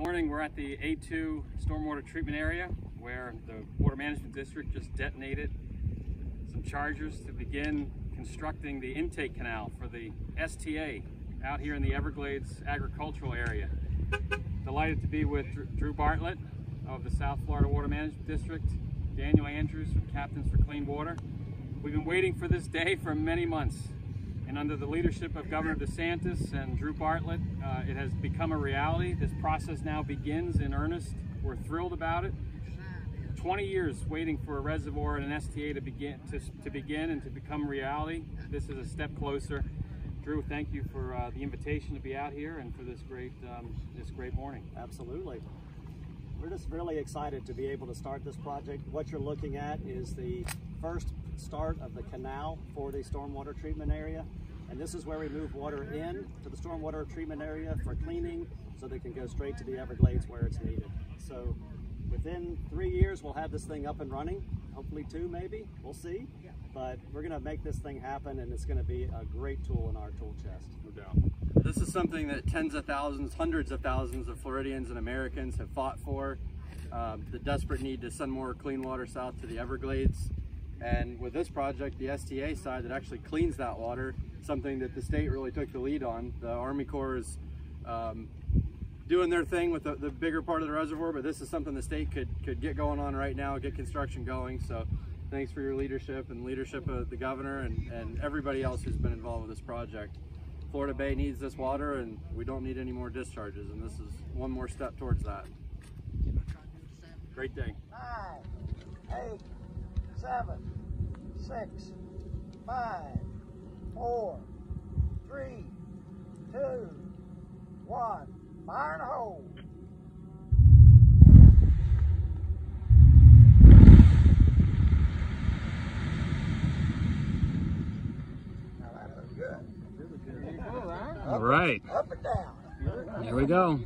morning. We're at the A2 stormwater treatment area where the Water Management District just detonated some chargers to begin constructing the intake canal for the STA out here in the Everglades agricultural area. Delighted to be with Drew Bartlett of the South Florida Water Management District, Daniel Andrews from Captains for Clean Water. We've been waiting for this day for many months and under the leadership of Governor DeSantis and Drew Bartlett, uh, it has become a reality. This process now begins in earnest. We're thrilled about it. 20 years waiting for a reservoir and an STA to begin to, to begin and to become reality. This is a step closer. Drew, thank you for uh, the invitation to be out here and for this great um, this great morning. Absolutely. We're just really excited to be able to start this project. What you're looking at is the first start of the canal for the stormwater treatment area. And this is where we move water in to the stormwater treatment area for cleaning so they can go straight to the Everglades where it's needed. So within three years, we'll have this thing up and running. Hopefully two, maybe, we'll see. But we're gonna make this thing happen and it's gonna be a great tool in our tool chest. No doubt. Something that tens of thousands, hundreds of thousands of Floridians and Americans have fought for. Um, the desperate need to send more clean water south to the Everglades. And with this project, the STA side that actually cleans that water, something that the state really took the lead on. The Army Corps is um, doing their thing with the, the, bigger part of the reservoir, but this is something the state could, could get going on right now, get construction going. So thanks for your leadership and leadership of the governor and, and everybody else who's been involved with this project. Florida Bay needs this water and we don't need any more discharges and this is one more step towards that. Great day. Nine, eight, seven, six, five, four, three, two, one. Fire and hold. Now that looks good. All right. Up and down. Here we go.